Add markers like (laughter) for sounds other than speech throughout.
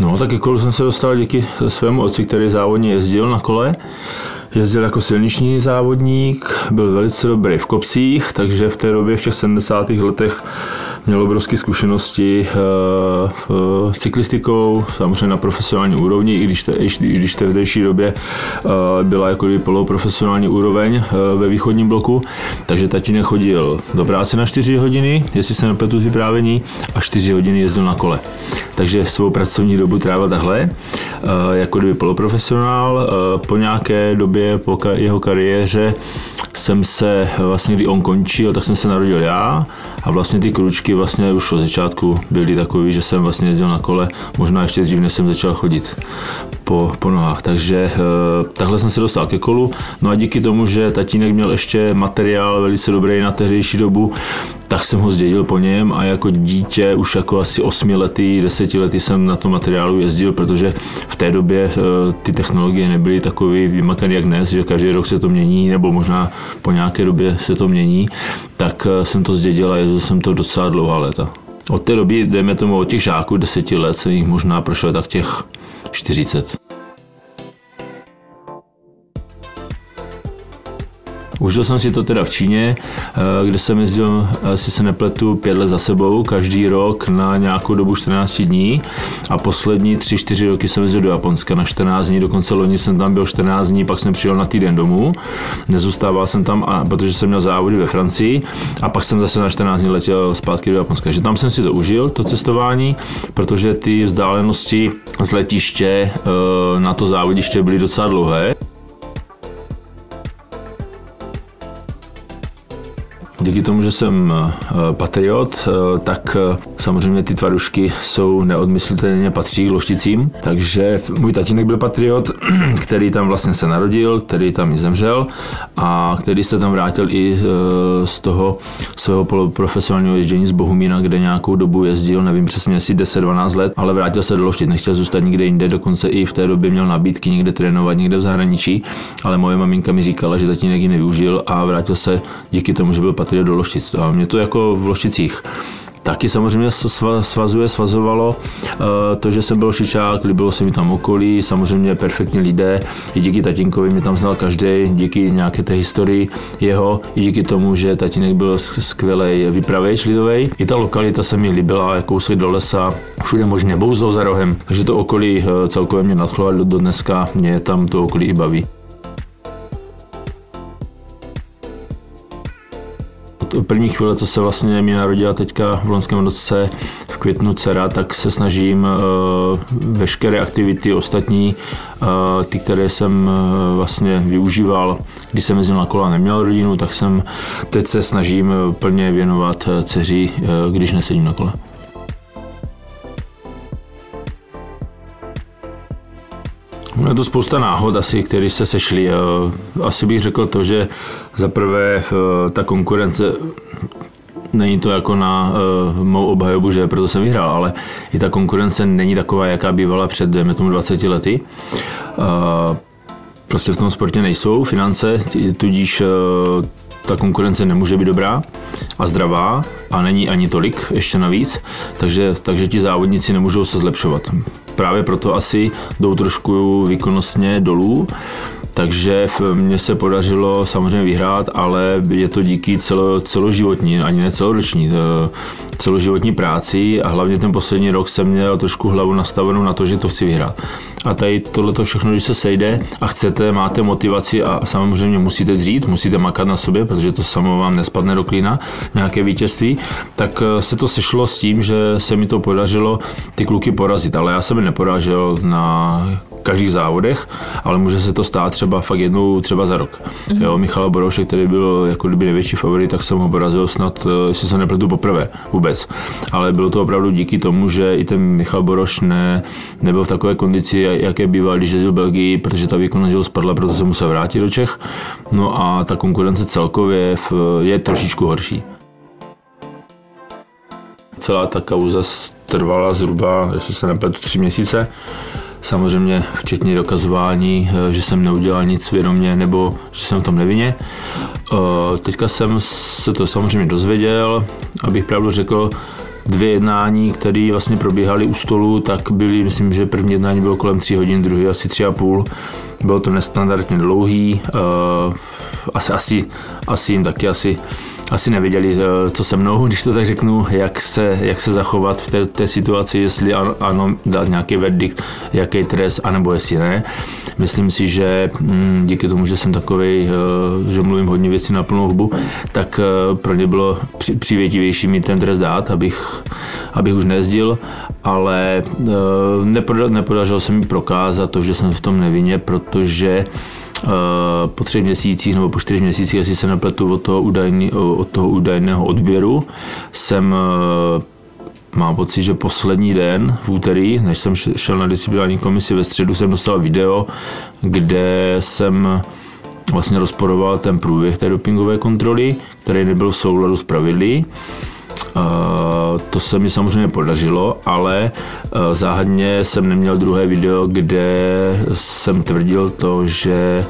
No, tak kolu jsem se dostal díky svému otci, který závodně jezdil na kole. Jezdil jako silniční závodník, byl velice dobrý v kopcích, takže v té době v těch 70. letech měl obrovské zkušenosti uh, cyklistikou, samozřejmě na profesionální úrovni, i když, te, i když v tehdejší době uh, byla jako poloprofesionální úroveň uh, ve východním bloku, takže tatínek chodil do práce na 4 hodiny, jestli se nepletu z vyprávění, a 4 hodiny jezdil na kole. Takže svou pracovní dobu trávil takhle, jako kdyby poloprofesionál. Po nějaké době, po jeho kariéře, jsem se, vlastně kdy on končil, tak jsem se narodil já a vlastně ty kručky vlastně už od začátku byly takový, že jsem vlastně jezdil na kole, možná ještě dřív, než jsem začal chodit po, po nohách. Takže e, takhle jsem se dostal ke kolu. No a díky tomu, že tatínek měl ještě materiál velice dobrý na tehdejší dobu, tak jsem ho zdědil po něm a jako dítě už jako asi osmiletý, desetiletý jsem na tom materiálu jezdil, protože v té době e, ty technologie nebyly takový vymakaný jak dnes, že každý rok se to mění, nebo možná po nějaké době se to mění, tak e, jsem to zdědil a jezdil jsem to docela dlouhá léta. Od té doby, dejme tomu od těch žáků deseti let, se jich možná prošlo tak těch 40. Užil jsem si to teda v Číně, eh, kde jsem jezdil, asi se nepletu, pět let za sebou, každý rok na nějakou dobu 14 dní a poslední 3-4 roky jsem jezdil do Japonska na 14 dní, dokonce loni jsem tam byl 14 dní, pak jsem přijel na týden domů, nezůstával jsem tam, a, protože jsem měl závody ve Francii a pak jsem zase na 14 dní letěl zpátky do Japonska. Takže tam jsem si to užil, to cestování, protože ty vzdálenosti z letiště eh, na to závodiště byly docela dlouhé. Díky tomu, že jsem eh, patriot, eh, tak eh, samozřejmě ty tvarušky jsou neodmyslitelně patří k lošticím, takže můj tatínek byl patriot, (clears throat) který tam vlastně se narodil, který tam i zemřel a který se tam vrátil i z toho svého profesionálního ježdění z Bohumína, kde nějakou dobu jezdil, nevím přesně, asi 10-12 let, ale vrátil se do Loštic, nechtěl zůstat nikde jinde, dokonce i v té době měl nabídky někde trénovat, někde v zahraničí, ale moje maminka mi říkala, že tatínek ji nevyužil a vrátil se díky tomu, že byl patriot do Loštic. A mě to jako v Lošticích Taky samozřejmě svazuje, svazovalo eh, to, že jsem byl šičák, líbilo se mi tam okolí, samozřejmě perfektní lidé, i díky tatínkovi mě tam znal každý, díky nějaké té historii jeho, i díky tomu, že tatínek byl skvělý vypravěč lidový. I ta lokalita se mi líbila, kousek do lesa, všude možně bouzlo za rohem, takže to okolí eh, celkově mě nadchlo do dneska, mě tam to okolí i baví. První chvíle, co se vlastně mi narodila teďka v loňském roce v květnu dcera, tak se snažím uh, veškeré aktivity ostatní, uh, ty, které jsem uh, vlastně využíval, když jsem jezdil na kola neměl rodinu, tak jsem teď se snažím plně věnovat dceři, když nesedím na kole. Je to spousta náhod asi, které se sešly. Asi bych řekl to, že za prvé ta konkurence není to jako na uh, mou obhajobu, že proto jsem vyhrál, ale i ta konkurence není taková, jaká bývala před, dejme tomu, 20 lety. Uh, prostě v tom sportě nejsou finance, tudíž uh, ta konkurence nemůže být dobrá a zdravá a není ani tolik ještě navíc, takže, takže ti závodníci nemůžou se zlepšovat. Právě proto asi jdou trošku výkonnostně dolů, takže mně se podařilo samozřejmě vyhrát, ale je to díky celo, celoživotní, ani ne celoroční, celoživotní práci a hlavně ten poslední rok jsem měl trošku hlavu nastavenou na to, že to chci vyhrát. A tady tohle všechno, když se sejde a chcete, máte motivaci a samozřejmě musíte dřít, musíte makat na sobě, protože to samo vám nespadne do klína, nějaké vítězství, tak eh, se to sešlo s tím, že se mi to podařilo ty kluky porazit. Ale já jsem je neporážel na každých závodech, ale může se to stát třeba fakt jednou třeba za rok. Mm-hmm. Jo, Michal Borošek, který byl jako kdyby největší favorit, tak jsem ho porazil snad, eh, jestli se nepletu poprvé vůbec. Ale bylo to opravdu díky tomu, že i ten Michal Boroš ne, nebyl v takové kondici, jaké býval, když jezdil v Belgii, protože ta výkonnost jeho spadla, proto se musel vrátit do Čech. No a ta konkurence celkově je trošičku horší. Celá ta kauza trvala zhruba, jestli se nepletu, tři měsíce. Samozřejmě včetně dokazování, eh, že jsem neudělal nic vědomě nebo že jsem v tom nevině. Eh, teďka jsem se to samozřejmě dozvěděl, abych pravdu řekl, dvě jednání, které vlastně probíhaly u stolu, tak byly, myslím, že první jednání bylo kolem tří hodin, druhý asi tři a půl. Bylo to nestandardně dlouhý, uh, asi, asi, asi jim taky asi asi nevěděli, eh, co se mnou, (laughs) když to tak řeknu, jak se, jak se zachovat v té, té situaci, jestli ano, dát nějaký verdikt, jaký trest, anebo jestli ne. Myslím si, že mm, díky tomu, že jsem takový, eh, že mluvím hodně věcí na plnou hubu, tak eh, pro ně bylo přívětivější mít ten trest dát, abych, abych už nejezdil, ale nepodařilo se mi prokázat to, že jsem v tom nevinně, protože Eh, po třech měsících nebo po čtyřech měsících, jestli se nepletu od toho, údajný, od toho údajného odběru, jsem eh, mám pocit, že poslední den v úterý, než jsem šel na disciplinární komisi ve středu, jsem dostal video, kde jsem vlastně rozporoval ten průběh té dopingové kontroly, který nebyl v souladu s pravidly to se mi samozřejmě podařilo, ale e, záhadně jsem neměl druhé video, kde jsem tvrdil to, že e,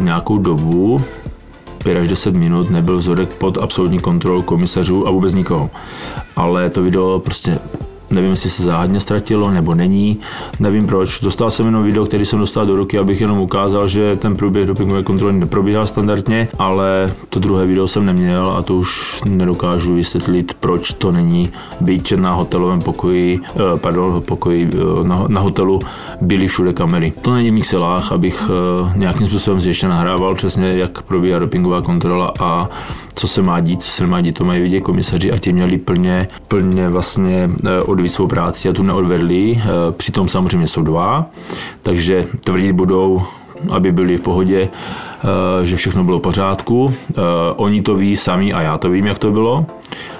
nějakou dobu 5 až 10 minut nebyl vzorek pod absolutní kontrolou komisařů a vůbec nikoho. Ale to video prostě Nevím, jestli se záhadně ztratilo nebo není, nevím proč. Dostal jsem jenom video, který jsem dostal do ruky, abych jenom ukázal, že ten průběh dopingové kontroly neprobíhal standardně, ale to druhé video jsem neměl a to už nedokážu vysvětlit, proč to není. Byť na hotelovém pokoji, eh, pardon, pokoji eh, na, na hotelu byly všude kamery. To není v mých silách, abych eh, nějakým způsobem si ještě nahrával přesně, jak probíhá dopingová kontrola a co se má dít, co se nemá dít, to mají vidět komisaři a ti měli plně, plně vlastně eh, odvíjet svou práci a tu neodvedli. Eh, přitom samozřejmě jsou dva, takže tvrdit budou, aby byli v pohodě, eh, že všechno bylo v pořádku. Oni to ví sami a já to vím, jak to bylo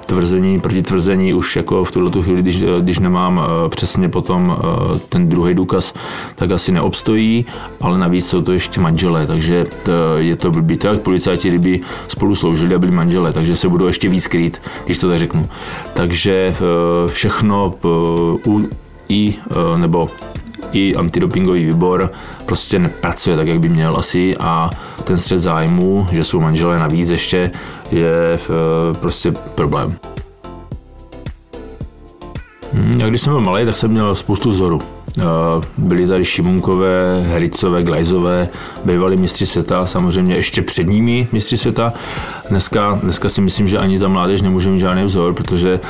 tvrzení proti tvrzení už jako v tuhle chvíli, když, když nemám eh, přesně potom eh, ten druhý důkaz, tak asi neobstojí, ale navíc jsou to ještě manželé, takže je to blbý. Tak policajti, kdyby spolu sloužili a byli manželé, takže se budou ještě víc krýt, když to tak řeknu. Takže eh, všechno u i, nebo i antidopingový výbor prostě nepracuje tak, jak by měl asi a ten střed zájmu, že jsou manželé navíc ještě, je eh, prostě problém. Hmm, já když jsem byl malý, tak jsem měl spoustu vzorů. Eh, byli tady Šimunkové, Hericové, Glajzové, bývali mistři světa, samozřejmě ještě před nimi mistři světa. Dneska, dneska si myslím, že ani ta mládež nemůže mít žádný vzor, protože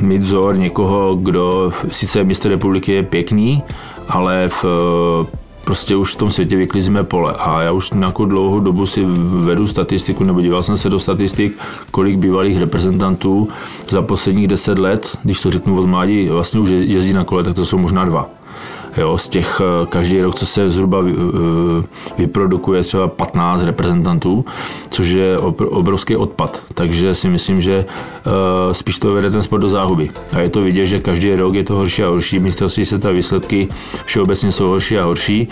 mít vzor někoho, kdo sice mistr republiky je pěkný, ale v prostě už v tom světě vyklízíme pole. A já už nějakou dlouhou dobu si vedu statistiku, nebo díval jsem se do statistik, kolik bývalých reprezentantů za posledních deset let, když to řeknu od mládí, vlastně už jezdí na kole, tak to jsou možná dva. Jo, z těch eh, každý rok, co se zhruba eh, vyprodukuje třeba 15 reprezentantů, což je obrovský odpad. Takže si myslím, že eh, spíš to vede ten sport do záhuby. A je to vidět, že každý rok je to horší a horší. Mistrovství se ta výsledky všeobecně jsou horší a horší.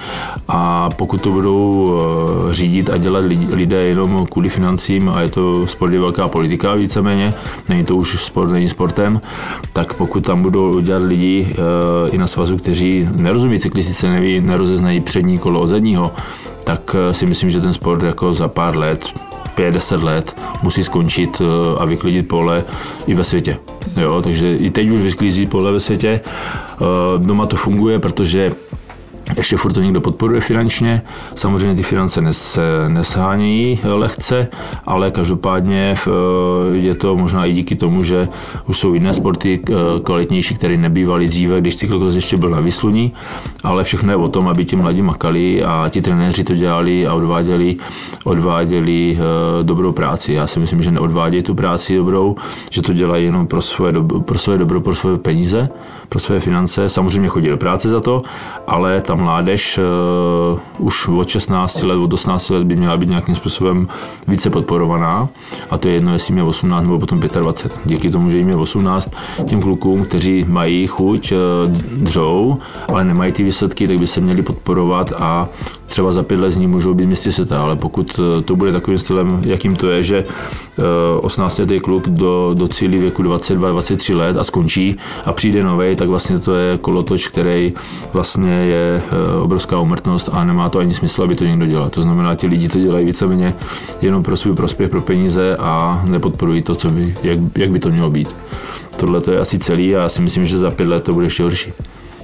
A pokud to budou řídit a dělat lidé jenom kvůli financím, a je to sport je velká politika víceméně, není to už sport, není sportem, tak pokud tam budou dělat lidi i na svazu, kteří nerozumí cyklistice, neví, nerozeznají přední kolo od zadního, tak eh, si myslím, že ten sport jako za pár let, 5-10 let musí skončit eh, a vyklidit pole i ve světě. Jo, takže i teď už vyklízí pole ve světě. Eh, doma to funguje, protože ještě furt to někdo podporuje finančně. Samozřejmě ty finance nes, neshánějí lehce, ale každopádně eh, je to možná i díky tomu, že už jsou jiné sporty eh, kvalitnější, které nebývaly dříve, když cyklokros ještě byl na výsluní, ale všechno je o tom, aby ti mladí makali a ti trenéři to dělali a odváděli, odváděli eh, dobrou práci. Já si myslím, že neodvádějí tu práci dobrou, že to dělají jenom pro svoje, pro svoje dobro, pro svoje peníze, pro své finance. Samozřejmě chodí do práce za to, ale mládež uh, už od 16 let, od 18 let by měla být nějakým způsobem více podporovaná. A to je jedno, jestli mě 18 nebo potom 25. Díky tomu, že jim je 18, těm klukům, kteří mají chuť, uh, dřou, ale nemají ty výsledky, tak by se měli podporovat a třeba za pět let z ní můžou být mistři světa, ale pokud eh, to bude takovým stylem, jakým to je, že 18 letý kluk do, do cílí věku 22-23 let a skončí a přijde nový, tak vlastně to je kolotoč, který vlastně je Eh, obrovská umrtnost a nemá to ani smysl, aby to někdo dělal. To znamená, ti lidi to dělají víceméně jenom pro svůj prospěch, pro peníze a nepodporují to, co by, jak, jak by to mělo být. tohle to je asi celý a já si myslím, že za pět let to bude ještě horší.